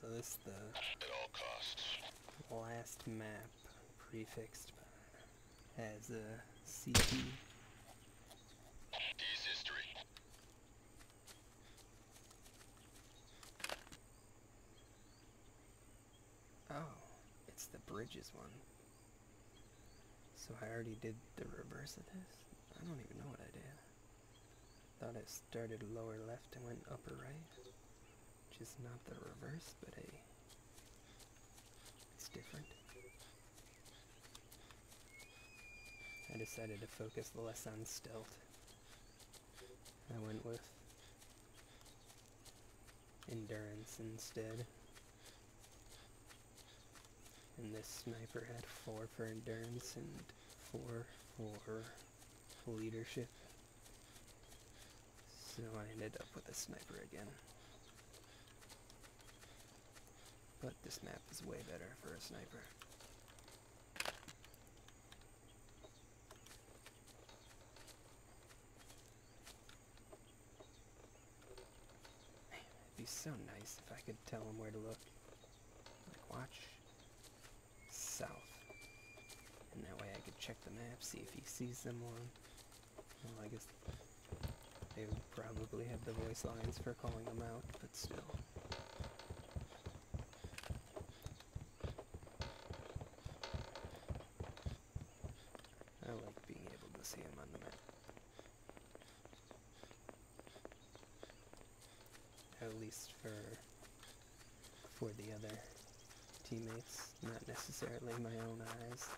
So this is the At all costs. last map prefixed as a CP. Oh, it's the bridges one. So I already did the reverse of this? I don't even know what I did. Thought it started lower left and went upper right. Which is not the reverse, but a it's different. I decided to focus less on stealth. I went with endurance instead. And this sniper had four for endurance and four for leadership. So I ended up with a sniper again. But this map is way better for a sniper. Man, it'd be so nice if I could tell him where to look. Like, watch south. And that way I could check the map, see if he sees someone. Well, I guess they would probably have the voice lines for calling them out, but still. I like being able to see him on the map. At least for for the other teammates, not necessarily my own eyes.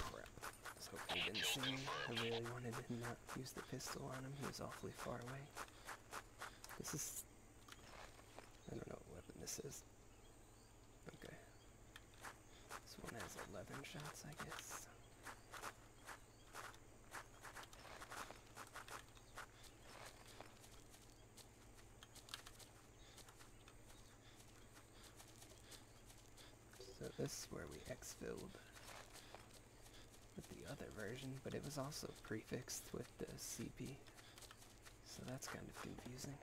Crap. I was hoping he didn't see me. I really wanted to not use the pistol on him. He was awfully far away. This is... I don't know what weapon this is. Okay. This one has 11 shots, I guess. So this is where we exfilled with the other version, but it was also prefixed with the CP. So that's kind of confusing.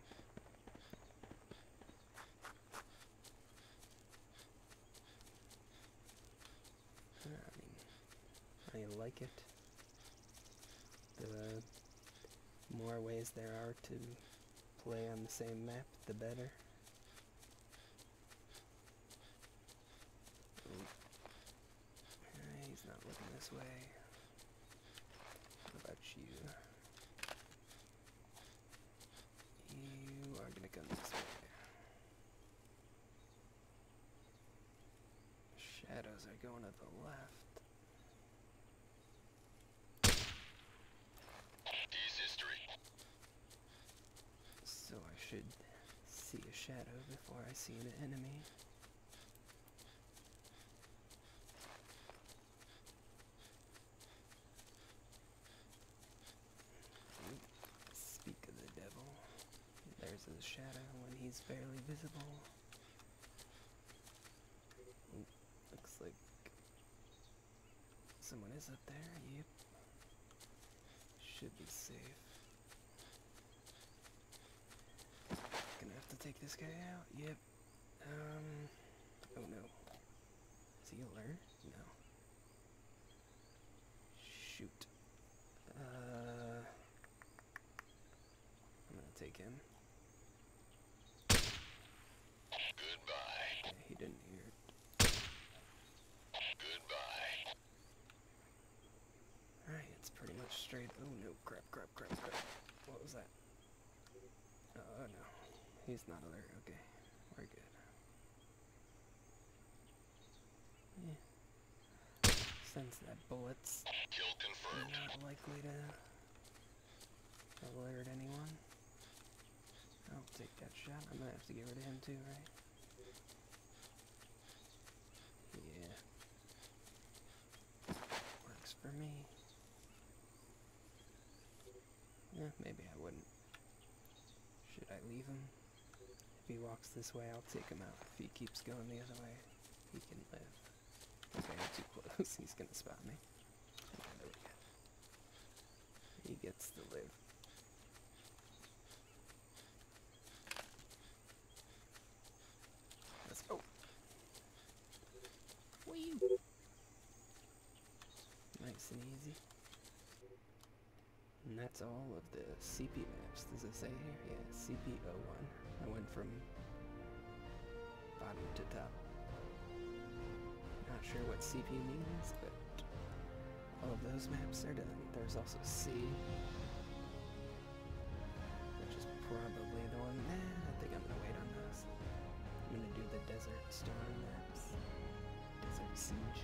I like it. The more ways there are to play on the same map, the better. Uh, He's not looking this way. What about you? You are gonna come this way. Shadows are going to the left. Is history. So I should see a shadow before I see an enemy. Speak of the devil. There's a shadow when he's barely visible. Looks like someone is up there. Yep. Should be safe. Gonna have to take this guy out. Yep. Um. Oh no. Is he alert? No. Shoot. Uh. I'm gonna take him. Goodbye. Okay, he didn't hear it. Goodbye. Alright, it's pretty much straight. Oh no, crap, crap, crap, crap. What was that? Oh no. He's not alert. Okay, we're good. Yeah. Sense that bullets Kill confirmed. not likely to alert anyone. I'll take that shot. I'm gonna have to get rid of him too, right? Yeah. Works for me. Yeah, maybe I wouldn't. Should I leave him? If he walks this way, I'll take him out. If he keeps going the other way, he can live. He's I'm too close, he's gonna spot me. There we go. He gets to live. Let's go. Wee! Nice and easy. And that's all of the CP maps. Does it say here? Yeah, CP01. I went from bottom to top. Not sure what CP means, but all of those maps are done. There's also C, which is probably the one. Nah, I think I'm gonna wait on those. I'm gonna do the Desert Storm maps. Desert Siege.